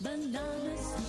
Bananas